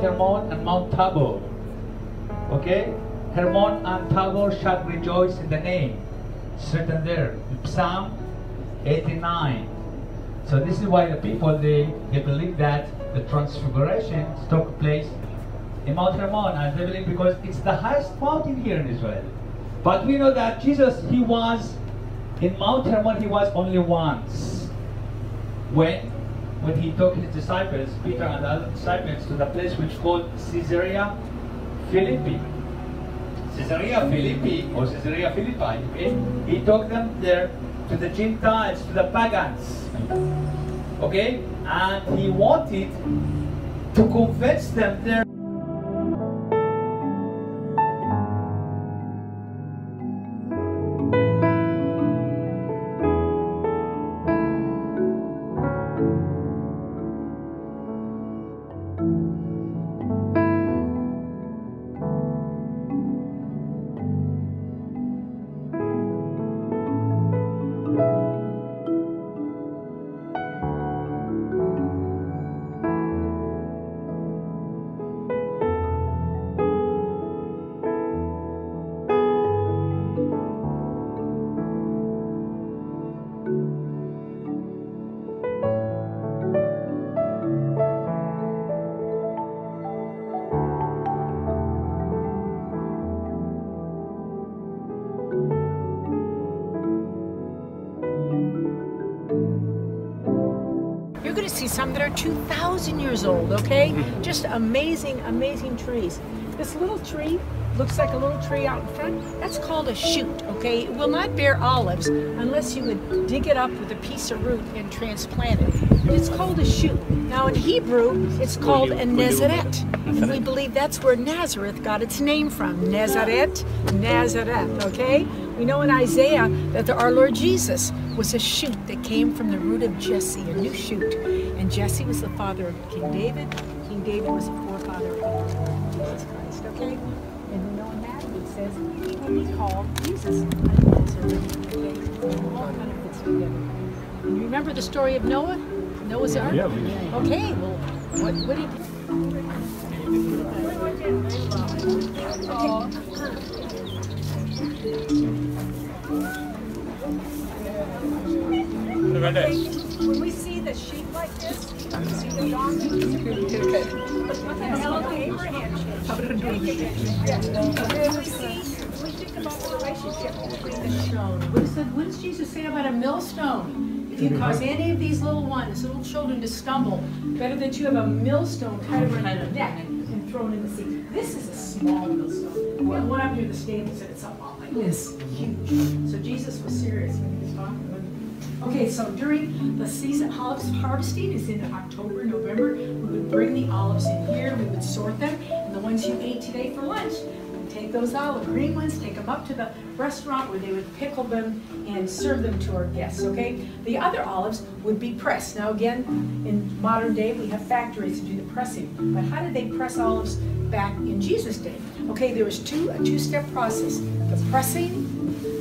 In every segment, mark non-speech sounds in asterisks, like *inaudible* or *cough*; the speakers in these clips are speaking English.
Hermon and Mount Tabor. Okay, Hermon and Tabor shall rejoice in the name. It's written there, Psalm 89. So this is why the people they, they believe that the transfiguration took place in Mount Hermon, and they believe because it's the highest mountain here in Israel. But we know that Jesus he was in Mount Hermon he was only once when when he took his disciples, Peter and the other disciples, to the place which called Caesarea Philippi. Caesarea Philippi or Caesarea Philippi, okay? He took them there to the Gentiles, to the pagans. Okay? And he wanted to convince them there. Years old, okay? Just amazing, amazing trees. This little tree looks like a little tree out in front. That's called a shoot, okay? It will not bear olives unless you would dig it up with a piece of root and transplant it. It's called a shoot. Now in Hebrew, it's called a Nazareth. And we believe that's where Nazareth got its name from. Nazareth, Nazareth, okay? We know in Isaiah that the, our Lord Jesus was a shoot that came from the root of Jesse, a new shoot. And Jesse was the father of King David. King David was the forefather of our Lord Jesus Christ, okay? And we know in Matthew it says he will be called Jesus. Okay? All kind of fits together. And you remember the story of Noah? Noah's Ark? Yeah, we do. Okay, well, what, what do. Okay, when we see the sheep like this, we see the donkey. That's called Abraham sheep. Yeah. When we see, when we think about the relationship between the stone. What the, what does Jesus say about a millstone? If you cause any of these little ones, little children to stumble, better that you have a millstone tied around your neck and thrown in the sea. This is a small millstone. Have one up near the stables and it's up like this, huge. So Jesus was serious when he was talking. Okay, so during the season, olives harvesting is in October, November. We would bring the olives in here, we would sort them, and the ones you ate today for lunch, we'd take those olive green ones, take them up to the restaurant where they would pickle them and serve them to our guests, okay? The other olives would be pressed. Now again, in modern day, we have factories to do the pressing, but how did they press olives back in Jesus' day? Okay, there was two, a two-step process. The pressing,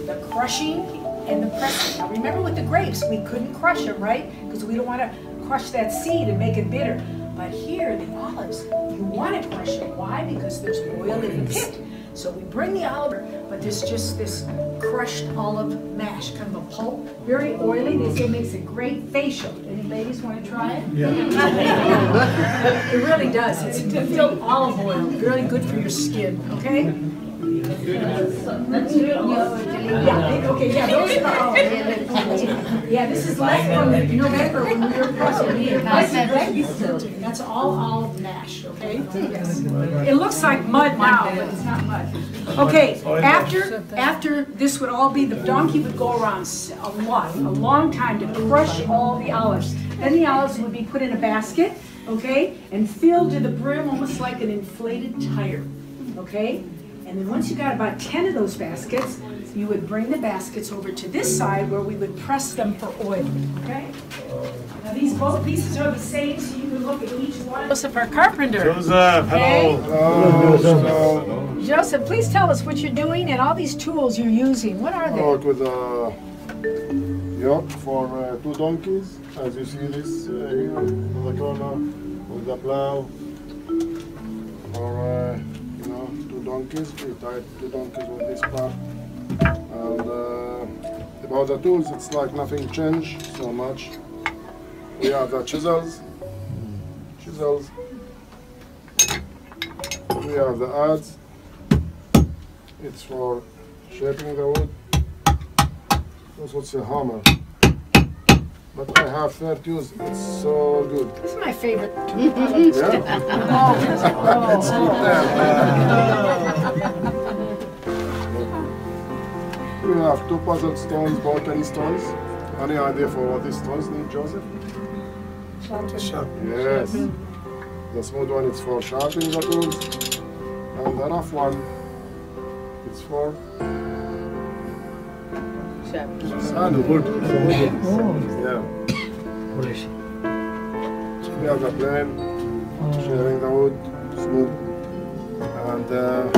the crushing, and the pressing. Now remember with the grapes, we couldn't crush them, right? Because we don't want to crush that seed and make it bitter. But here, the olives, you want to crush them. Why? Because there's oil in the pit. So we bring the olive, but there's just this crushed olive mash, kind of a pulp, very oily. They say it makes a great facial. Any ladies want to try it? Yeah. *laughs* it really does. It's filled olive oil, really good for your skin. Okay. Yeah, okay, yeah, those are, oh, yeah, this is left from November when we were pressing. That's all olive mash, okay? Yes. It looks like mud now, but it's not mud. Okay, after, after this would all be, the donkey would go around a lot, a long time to crush all the olives. Then the olives would be put in a basket, okay, and filled to the brim almost like an inflated tire, okay? And then once you got about 10 of those baskets, you would bring the baskets over to this side where we would press them for oil, okay? Now these both pieces are the same, so you can look at each one. Joseph, our carpenter. Joseph, Okay. hello. Hello, Joseph, please tell us what you're doing and all these tools you're using. What are I they? work with a yoke for uh, two donkeys, as you see this uh, here in the corner, with the plow. For uh, you know, two donkeys, we tied two donkeys with this part. And uh, about the tools, it's like nothing changed so much. We have the chisels, chisels. We have the adze. It's for shaping the wood. Also, what's a hammer. But I have third use. It's so good. This is my favorite *laughs* tool. I love this tool. Yeah. Oh, *laughs* oh. *laughs* We have two puzzle stones, botany stones. Any idea for what these stones need, Joseph? Yes. The smooth one is for sharpening the tools. And the rough one is for sandwood. Yeah. We have the plane, sharing the wood, smooth. And uh,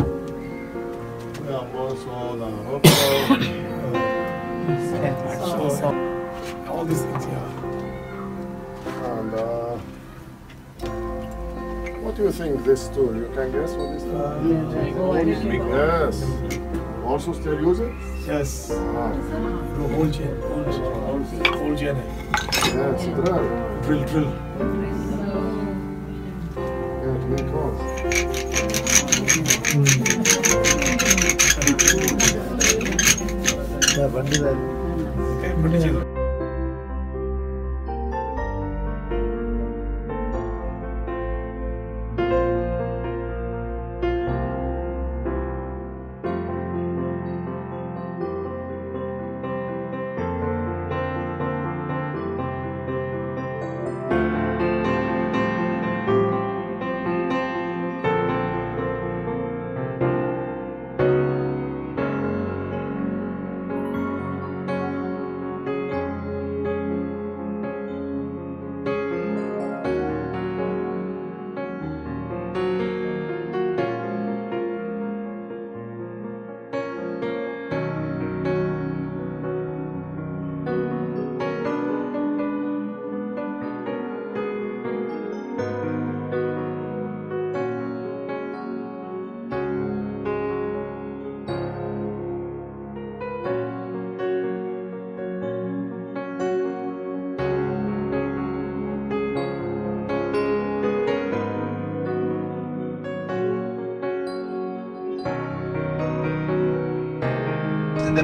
we have also the rope. All these things, yeah. And uh, what do you think this tool? You can guess what this tool? Yes. Also still use it? Yes. Ah, The whole chain. Whole, whole chain. yes, drill. Drill, drill. Yeah, to make holes. Yeah, bandi that. Okay, but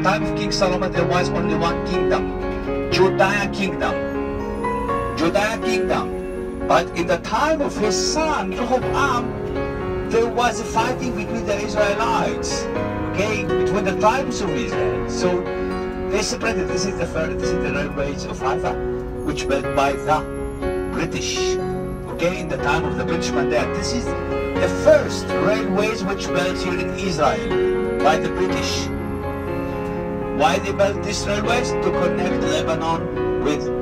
time of King Solomon, there was only one kingdom, Judean kingdom. Judean kingdom. But in the time of his son, Rehoboam, there was a fighting between the Israelites, okay, between the tribes of Israel. So they separated. This is the first, this is the railways of Haifa, which built by the British, okay, in the time of the British Mandate. This is the first railways which built here in Israel by the British. Why they built these railways? To connect Lebanon with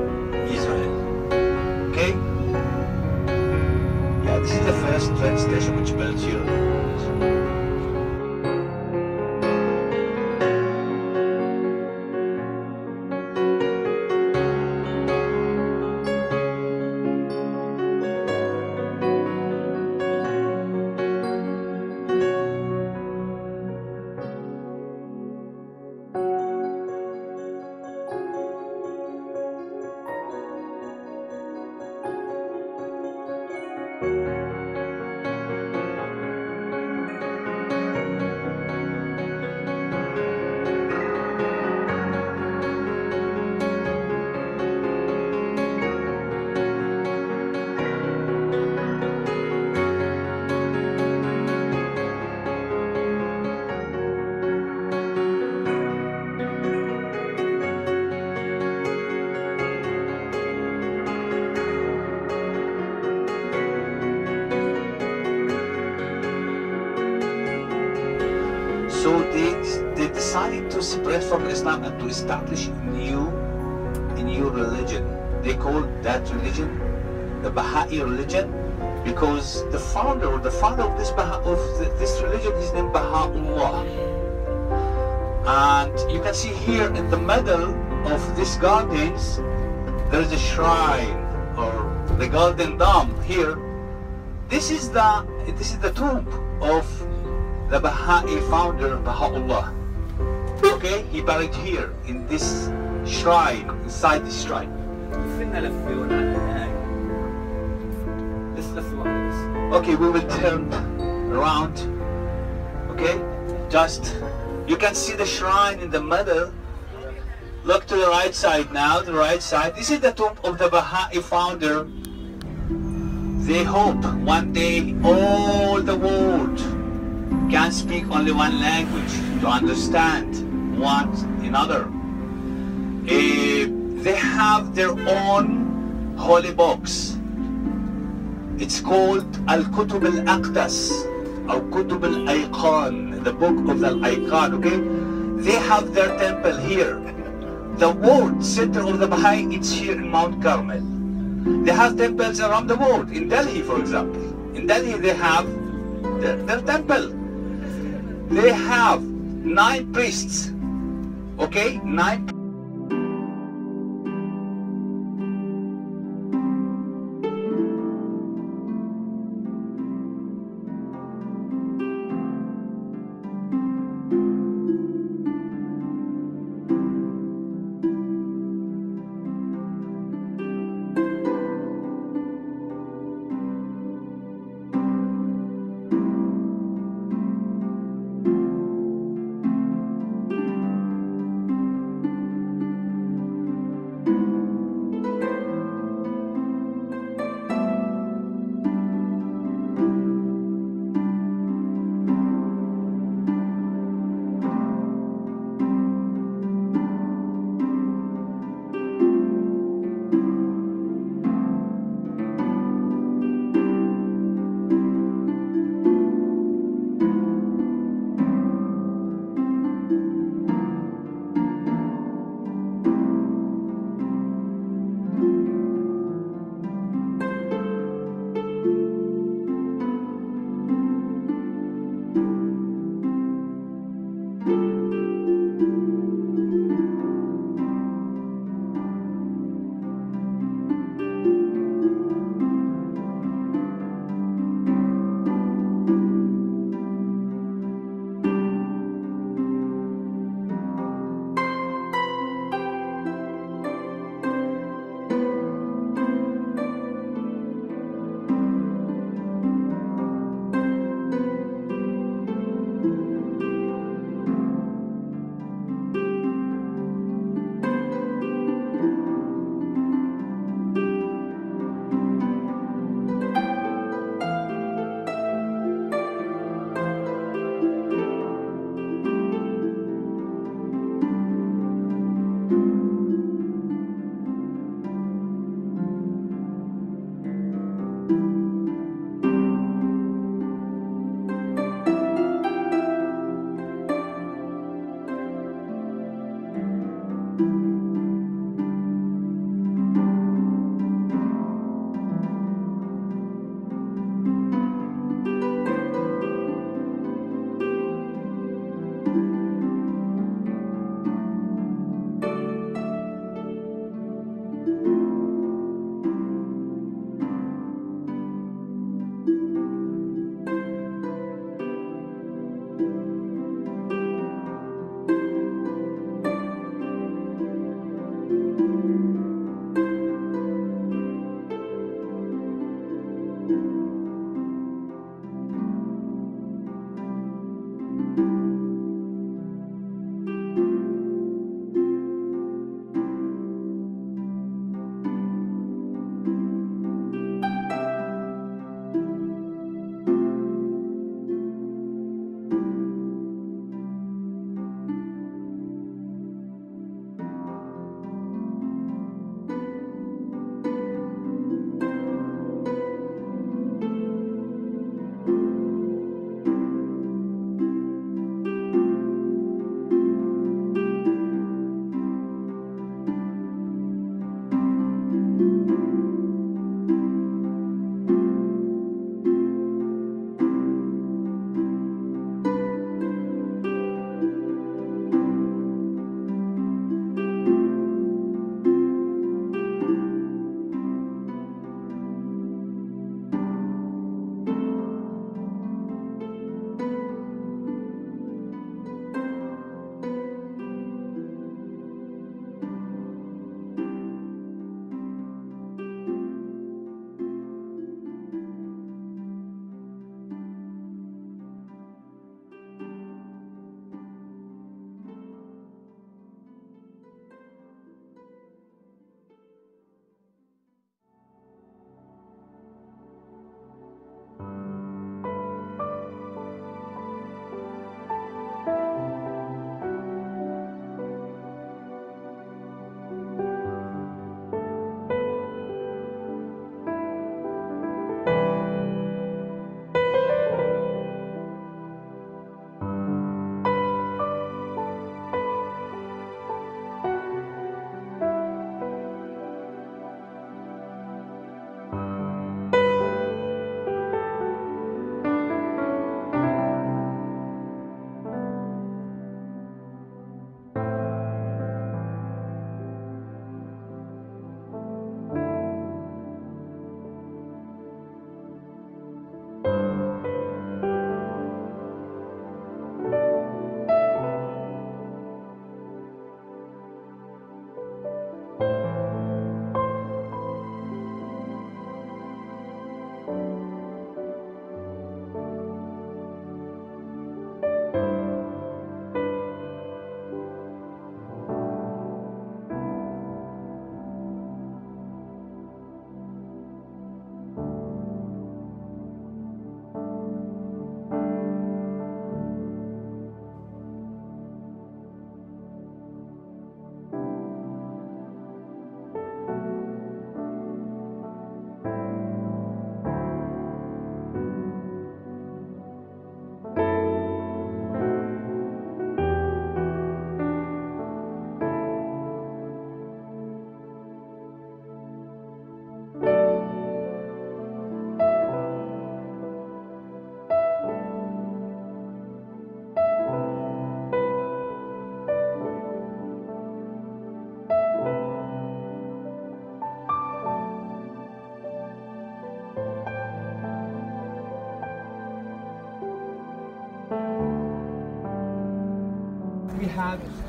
separate from Islam and to establish a new, a new religion. They called that religion the Baha'i religion because the founder or the father of this Baha, of this religion is named Baha'u'llah. And you can see here in the middle of these gardens, there is a shrine or the golden dome here. This is the this is the tomb of the Baha'i founder Baha'u'llah. He buried here in this shrine, inside this shrine. Okay, we will turn around. Okay, just you can see the shrine in the middle. Look to the right side now, the right side. This is the tomb of the Baha'i founder. They hope one day all the world can speak only one language to understand one another. Eh, they have their own holy books. It's called Al-Kutub al-Aqdas or Kutub al-Ayqan, the book of the Ayqan, okay? They have their temple here. The world center of the Baha'i, it's here in Mount Carmel. They have temples around the world. In Delhi, for example. In Delhi, they have their, their temple. They have nine priests. Okay? Nine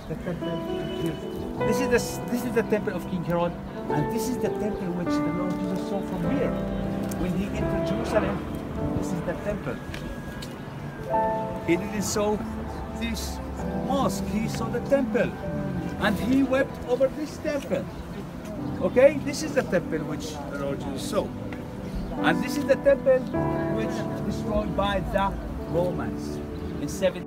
the temple here. This is the this is the temple of King Herod, and this is the temple which the Lord Jesus saw from here. When he entered Jerusalem, this is the temple. He didn't saw this mosque, he saw the temple. And he wept over this temple. Okay, this is the temple which the Lord Jesus saw. And this is the temple which destroyed by the Romans in 70